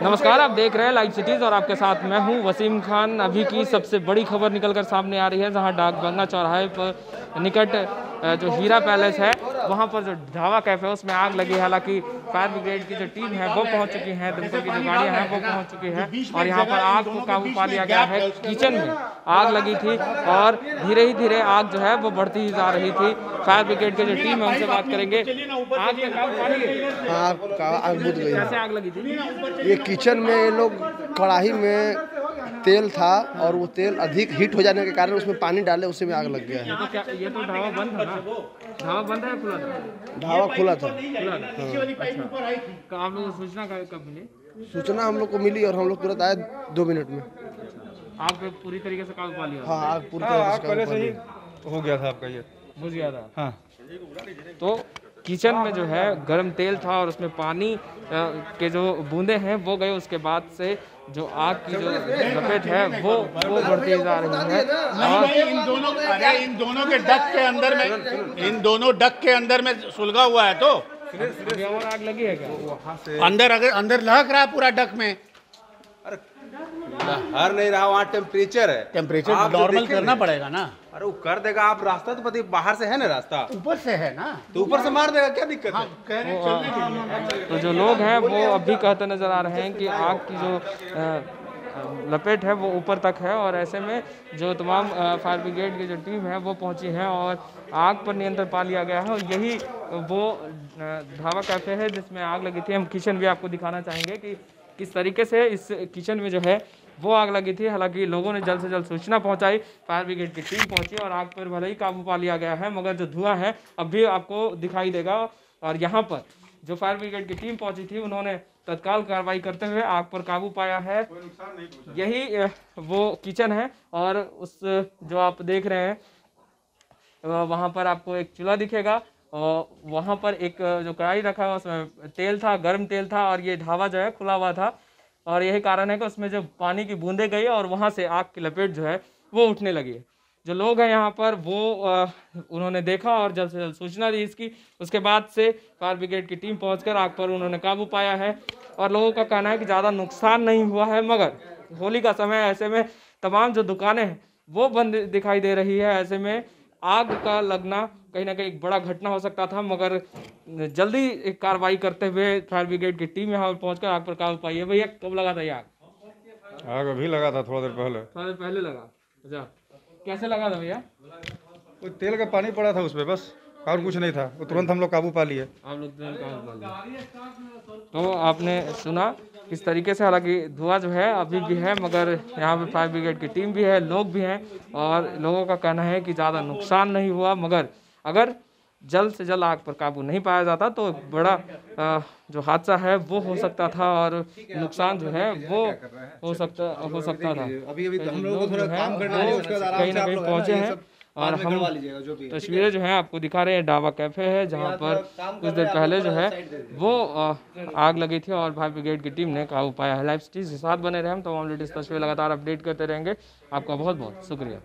देख रहे हैं लाइव सिटीज़ और आपके साथ मैं हूँ वसीम खान। अभी की सबसे बड़ी खबर निकलकर सामने आ रही है, जहाँ डाक गंगा चौराहे पर निकट जो हीरा पैलेस है वहाँ पर जो ढाबा कैफ़े है उसमें आग लगी है। हालाँकि फायर ब्रिगेड की जो टीम है वो पहुँच चुकी है दमकल की जो गाड़ियाँ हैं वो पहुँच चुकी है और यहाँ पर आग को काबू पा लिया गया है। किचन में आग लगी थी और धीरे ही धीरे आग जो है वो बढ़ती ही जा रही थी। फायर ब्रिगेड की जो टीम है उनसे बात करेंगे। आग पे काबू पा लिए आग बुझ गई। कैसे आग लगी थी ये किचन में ये लोग कढ़ाई में तेल था और वो तेल अधिक हीट हो जाने के कारण उसमें पानी डाले उसी में आग लग गया। है ये तो क्या ये तो ढाबा बंद था ढाबा बंद है खुला था? ढाबा खुला था। खुला था अच्छा। तो आप लोगों सूचना कब कब मिली? सूचना हम लोग को मिली और हम लोग तुरंत आए दो मिनट में। आप पूरी तरीके से काबू पा लिया हाँ आग पूरी तरह से ही। हो। गया था आपका ये। बुझ गया था हाँ। तो किचन में जो है गर्म तेल था और उसमें पानी के जो बूंदे हैं वो गए उसके बाद से जो आग की जो लपेट है वो वो बढ़ती जा रही है। और नहीं इन दोनों अरे इन दोनों के डक के अंदर में इन दोनों डक के अंदर में सुलगा हुआ है तो। आग लगी है क्या? अंदर अगर अंदर लहक रहा है पूरा डक में। हर नहीं रहा वहाँ टेम्परेचर है। टेम्परेचर नॉर्मल करना पड़ेगा ना। अरे वो कर देगा आप रास्ता तो पति बाहर से है ना रास्ता? ऊपर से है ना। तो ऊपर से मार देगा क्या दिक्कत है? कह रहे हैं चलने के लिए। तो जो लोग हैं वो अभी कहते नज़र आ रहे हैं कि आग की जो लपेट है वो ऊपर तक है और ऐसे में जो तमाम फायर ब्रिगेड की जो टीम है वो पहुँची है और आग पर नियंत्रण पा लिया गया है और यही वो ढाबा कैफ़े है जिसमें आग लगी थी। हम किचन भी आपको दिखाना चाहेंगे कि किस तरीके से इस किचन में जो है वो आग लगी थी। हालाँकि लोगों ने जल्द से जल्द सूचना पहुंचाई। फायर ब्रिगेड की टीम पहुँची और आग पर भले ही काबू पा लिया गया है मगर जो धुआँ है अब भी आपको दिखाई देगा। और यहाँ पर जो फायर ब्रिगेड की टीम पहुँची थी उन्होंने तत्काल कार्रवाई करते हुए आग पर काबू पाया है। यही वो किचन है और उस जो आप देख रहे हैं वहाँ पर आपको एक चूल्हा दिखेगा। और वहाँ पर एक जो कढ़ाई रखा हुआ उसमें तेल था गर्म तेल था और ये ढाबा जो है खुला हुआ था। और यही कारण है कि उसमें जो पानी की बूंदें गई और वहाँ से आग की लपेट जो है वो उठने लगी है। जो लोग हैं यहाँ पर वो अ, उन्होंने देखा और जल्द से जल्द सूचना दी इसकी। उसके बाद से फायर ब्रिगेड की टीम पहुंचकर आग पर उन्होंने काबू पाया है। और लोगों का कहना है कि ज़्यादा नुकसान नहीं हुआ है मगर होली का समय ऐसे में तमाम जो दुकानें हैं वो बंद दिखाई दे रही है ऐसे में आग का लगना कहीं ना कहीं एक बड़ा घटना हो सकता था मगर जल्दी एक कार्रवाई करते हुए फायर ब्रिगेड की टीम यहाँ पर पहुंचकर आग पर काबू पाई है। भैया कब लगा था ये आग? आग अभी लगा था थोड़ा देर पहले। थोड़ा देर पहले लगा। अच्छा कैसे लगा था भैया? वो तेल का पानी पड़ा था उसमें बस और कुछ नहीं था। वो तुरंत हम लोग काबू पा लिए। आप लोग तुरंत काबू पा लिए। तो आपने सुना किस तरीके से हालाँकि धुआँ जो है अभी भी है मगर यहाँ पे फायर ब्रिगेड की टीम भी है लोग भी हैं और लोगों का कहना है कि ज़्यादा नुकसान नहीं हुआ मगर अगर जल्द से जल्द आग पर काबू नहीं पाया जाता तो बड़ा जो हादसा है वो हो सकता था और नुकसान जो है वो हो सकता हो सकता था। अभी अभी तो हम लोग को थोड़ा काम करना है। कहीं ना कहीं पहुँचे हैं। और हम तस्वीरें जो है आपको दिखा रहे हैं डावा कैफ़े है जहाँ पर कुछ देर पहले जो है वो आग लगी थी और फायर ब्रिगेड की टीम ने काबू पाया है। लाइफ स्टीज के साथ बने रहे हम तमाम लेटेस्ट तस्वीरें लगातार अपडेट करते रहेंगे। आपका बहुत बहुत शुक्रिया।